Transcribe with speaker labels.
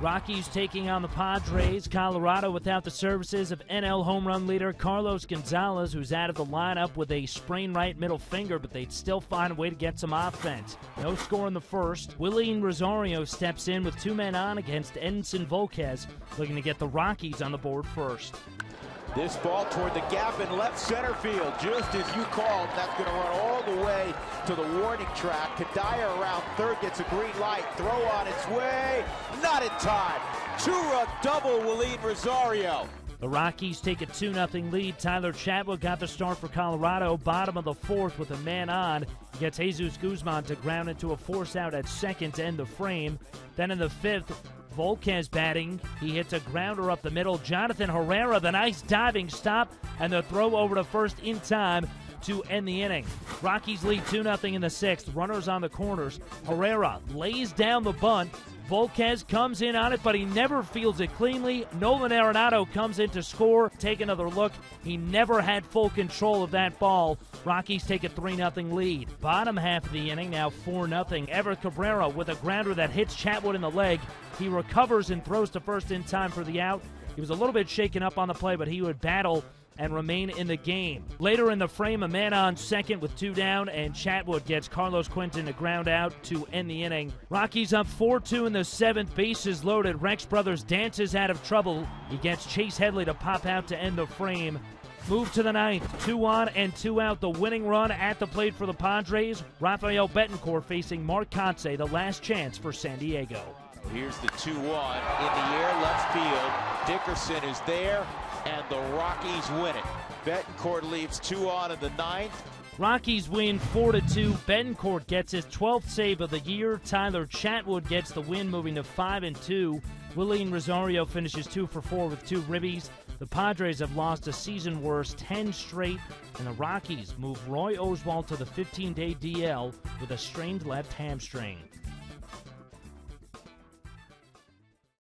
Speaker 1: Rockies taking on the Padres. Colorado without the services of NL home run leader Carlos Gonzalez, who's out of the lineup with a sprained right middle finger, but they'd still find a way to get some offense. No score in the first. Wilin Rosario steps in with two men on against Edinson Volquez, looking to get the Rockies on the board first.
Speaker 2: This ball toward the gap in left center field, just as you called. That's going to run all to the warning track. Cuddyer around third gets a green light. Throw on its way. Not in time. Two-run double, lead Rosario.
Speaker 1: The Rockies take a 2 0 lead. Tyler Chatwood got the start for Colorado, bottom of the fourth with a man on. He gets Jesus Guzman to ground into a force out at second to end the frame. Then in the fifth, Volquez batting. He hits a grounder up the middle. Jonathan Herrera, the nice diving stop, and the throw over to first in time to end the inning. Rockies lead 2 0 in the sixth. Runners on the corners. Herrera lays down the bunt. Volquez comes in on it, but he never fields it cleanly. Nolan Arenado comes in to score. Take another look. He never had full control of that ball. Rockies take a 3 0 lead. Bottom half of the inning, now 4 0. Everth Cabrera with a grounder that hits Chatwood in the leg. He recovers and throws to first in time for the out. He was a little bit shaken up on the play, but he would battle and remain in the game. Later in the frame, a man on second with two down, and Chatwood gets Carlos Quentin to ground out to end the inning. Rockies up 4 2 in the seventh, bases loaded. Rex Brothers dances out of trouble. He gets Chase Headley to pop out to end the frame. Move to the ninth, two on and two out. The winning run at the plate for the Padres. Rafael Betancourt facing Mark Kotsay, the last chance for San Diego.
Speaker 2: Here's the 2 1 in the air, left field. Dickerson is there, and the Rockies win it. Betancourt leaves two on in the ninth.
Speaker 1: Rockies win 4 to 2. Betancourt gets his 12th save of the year. Tyler Chatwood gets the win, moving to 5 and 2. Wilin Rosario finishes 2 for 4 with two ribbies. The Padres have lost a season worst 10 straight, and the Rockies move Roy Oswalt to the 15 day DL with a strained left hamstring.